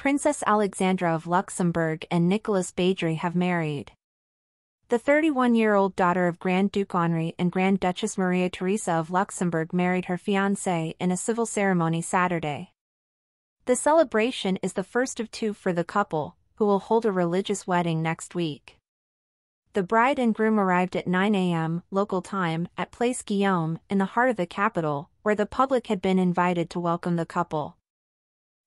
Princess Alexandra of Luxembourg and Nicolas Bagory have married. The 31-year-old daughter of Grand Duke Henri and Grand Duchess Maria Theresa of Luxembourg married her fiancé in a civil ceremony Saturday. The celebration is the first of two for the couple, who will hold a religious wedding next week. The bride and groom arrived at 9 a.m. local time at Place Guillaume in the heart of the capital, where the public had been invited to welcome the couple.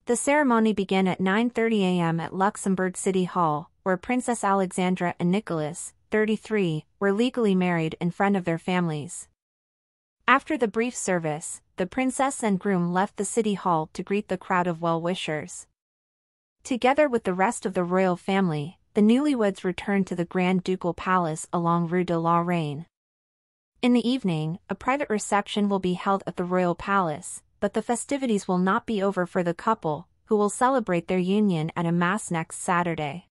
The ceremony began at 9.30 a.m. at Luxembourg City Hall, where Princess Alexandra and Nicholas, 33, were legally married in front of their families. After the brief service, the princess and groom left the city hall to greet the crowd of well-wishers. Together with the rest of the royal family, the newlyweds returned to the Grand Ducal Palace along Rue de la Reine. In the evening, a private reception will be held at the royal palace, but the festivities will not be over for the couple, who will celebrate their union at a mass next Saturday.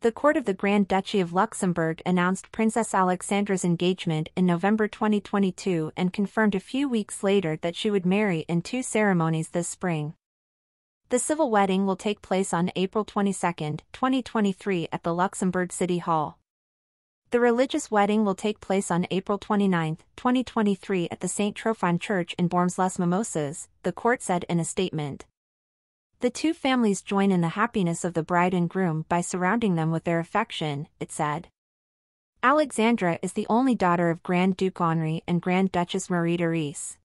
The court of the Grand Duchy of Luxembourg announced Princess Alexandra's engagement in November 2022 and confirmed a few weeks later that she would marry in two ceremonies this spring. The civil wedding will take place on April 22, 2023 at the Luxembourg City Hall. The religious wedding will take place on April 29, 2023 at the St. Trophyme Church in Bormes-les-Mimosas, the court said in a statement. The two families join in the happiness of the bride and groom by surrounding them with their affection, it said. Alexandra is the only daughter of Grand Duke Henri and Grand Duchess Marie Therese.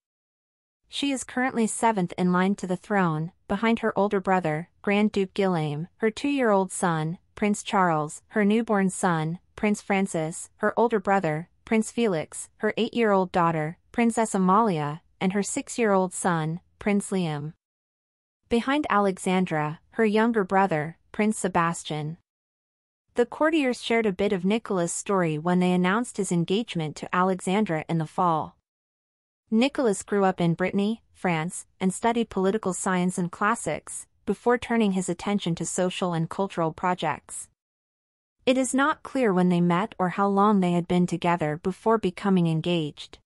She is currently seventh in line to the throne, behind her older brother, Grand Duke Guillaume, her two-year-old son, Prince Charles, her newborn son, Prince Francis, her older brother, Prince Felix, her eight-year-old daughter, Princess Amalia, and her six-year-old son, Prince Liam. Behind Alexandra, her younger brother, Prince Sebastian. The courtiers shared a bit of Nicholas' story when they announced his engagement to Alexandra in the fall. Nicholas grew up in Brittany, France, and studied political science and classics, before turning his attention to social and cultural projects. It is not clear when they met or how long they had been together before becoming engaged.